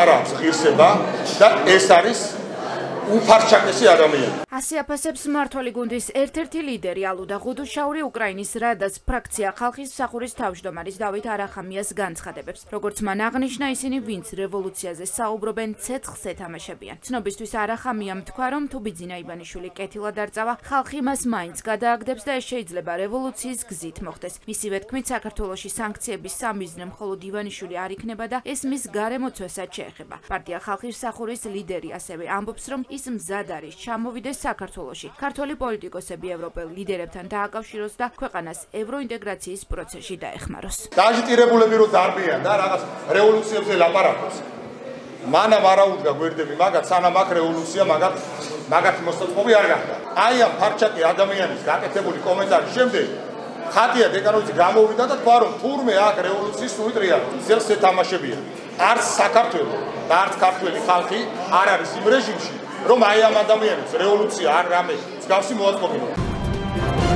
არა აქვს ღირსება და ეს არის უფარჩაკესი ადამიანი. ასე აფასებს მართალი გუნდის ერთ-ერთი ლიდერი ალუდა ღუდუშაური უკრაინის რადაც ფრაქცია ხალხის მსახურის თავმჯდომარის დავით არახამიას განცხადებებს. როგორც მან აღნიშნა, ისინი ვინც რევოლუციაზე საუბრობენ, ცეცხლს ეთამაშებიან. ცნობისთვის არახამიამ თქვა, რომ თუ ბიძინა ივანიშვილი კეთილად არწავა, ხალხი მას მაინც გადააგდებს და ეს შეიძლება რევოლუციის გზით მოხდეს. მისივე თქმით, საქართველოსი სანქციების სამიზნე მხოლოდ ივანიშვილი არ იქნება და ეს მის გარემოცვასაც შეეხება. პარტია ხალხის მსახურის ლიდერი ასევე ამბობს, რომ ის მზად არის ჩამოვიდეს საქართველოში. ქართული პოლიტიკოსები ევროპელ ლიდერებთან დააკავშიროს და ქვეყანას ევროინტეგრაციის პროცესში დაეხმაროს. დაჟიტირებულები რო დარბიან და რაღაც რევოლუციებზე ლაპარაკობს. მანამ არაუდგა გვერდები მაგათ სანამ აქ რევოლუცია მაგათ მაგათ მოსწოწმობი არ გახდა. აი ამ ფარჩაკი ადამიანის გაკეთებული კომენტარის შემდეგ ხატია დეკანოვიცი გამოვიდა და თქვა რომ თურმე აქ რევოლუციის სუიტრია ზელს ეთამაშებია. არც საქართველოს და არც ქართული ხალხი არ არის იმ რეჟიმში რომ აი ამ ადამიანებს რევოლუცია ან რამე მსგავსი მოაწყობინა